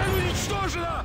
Цель уничтожена!